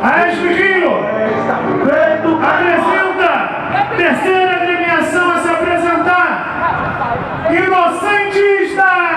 A este Rio, apresenta terceira agremiação a se apresentar. Inocentista!